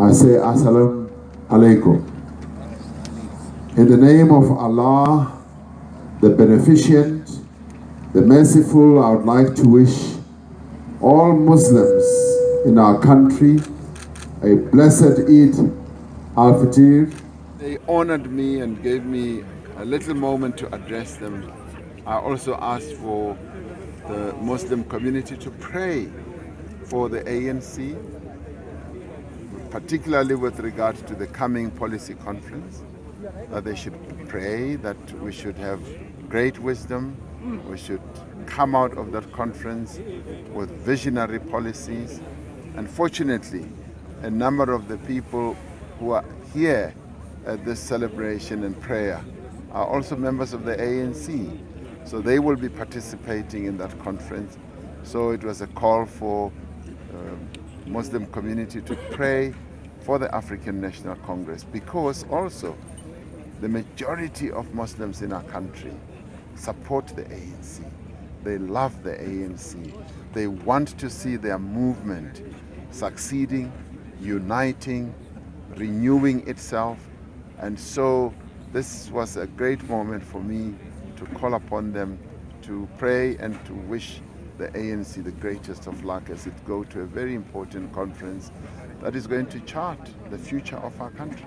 I say Assalamu alaikum. In the name of Allah, the beneficent, the merciful, I would like to wish all Muslims in our country a blessed Eid al-Fitr. They honored me and gave me a little moment to address them. I also asked for the Muslim community to pray for the ANC, particularly with regard to the coming policy conference, that they should pray that we should have great wisdom, we should come out of that conference with visionary policies. Unfortunately, a number of the people who are here at this celebration and prayer are also members of the ANC. So they will be participating in that conference. So it was a call for Muslim community to pray for the African National Congress because also the majority of Muslims in our country support the ANC. They love the ANC. They want to see their movement succeeding, uniting, renewing itself. And so this was a great moment for me to call upon them to pray and to wish the ANC the greatest of luck as it go to a very important conference that is going to chart the future of our country.